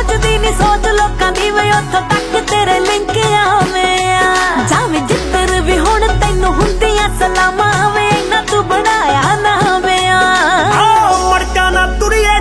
ਸੋਚਦੀ ਸੋਚ ਲੋਕਾਂ ਦੀ ਵੇ ਉੱਥੋਂ ਤੱਕ ਤੇਰੇ ਲਿੰਕ ਜਿੱਧਰ ਵੀ ਹੁਣ ਤੈਨੂੰ ਹੁੰਦੀਆਂ ਸਲਾਮ